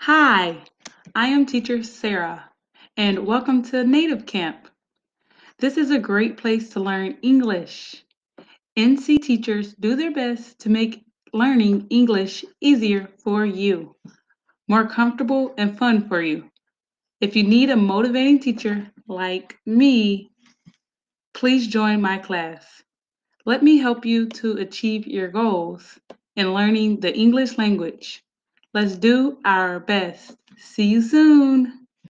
Hi, I am teacher Sarah, and welcome to Native Camp. This is a great place to learn English. NC teachers do their best to make learning English easier for you, more comfortable and fun for you. If you need a motivating teacher like me, please join my class. Let me help you to achieve your goals in learning the English language. Let's do our best. See you soon.